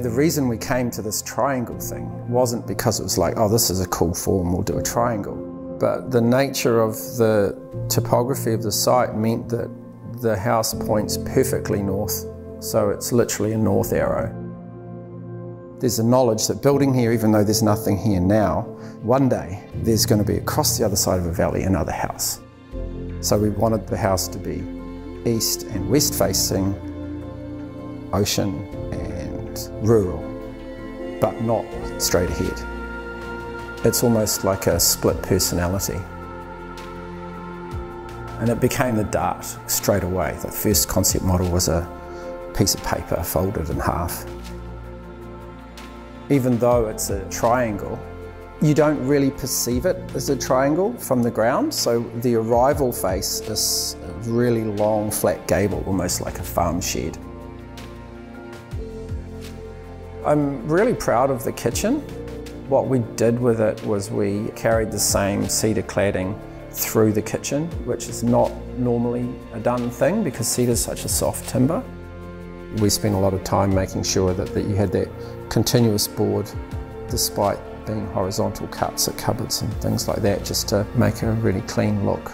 The reason we came to this triangle thing wasn't because it was like, oh, this is a cool form, we'll do a triangle. But the nature of the topography of the site meant that the house points perfectly north. So it's literally a north arrow. There's a knowledge that building here, even though there's nothing here now, one day there's going to be across the other side of a valley another house. So we wanted the house to be east and west facing, ocean and rural, but not straight ahead. It's almost like a split personality. And it became the Dart straight away. The first concept model was a piece of paper folded in half. Even though it's a triangle, you don't really perceive it as a triangle from the ground. So the arrival face is a really long flat gable, almost like a farm shed. I'm really proud of the kitchen. What we did with it was we carried the same cedar cladding through the kitchen, which is not normally a done thing because cedar is such a soft timber. We spent a lot of time making sure that, that you had that continuous board despite being horizontal cuts at cupboards and things like that just to make a really clean look.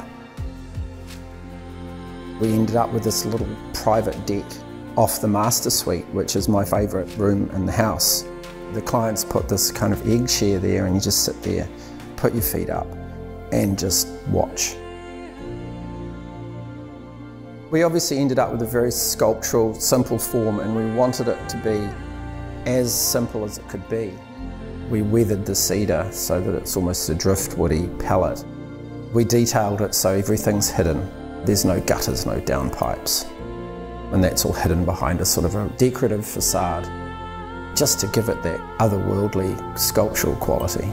We ended up with this little private deck off the master suite, which is my favourite room in the house. The clients put this kind of egg chair there and you just sit there, put your feet up and just watch. We obviously ended up with a very sculptural, simple form and we wanted it to be as simple as it could be. We weathered the cedar so that it's almost a driftwoody palette. We detailed it so everything's hidden. There's no gutters, no downpipes. And that's all hidden behind a sort of a decorative facade, just to give it that otherworldly sculptural quality.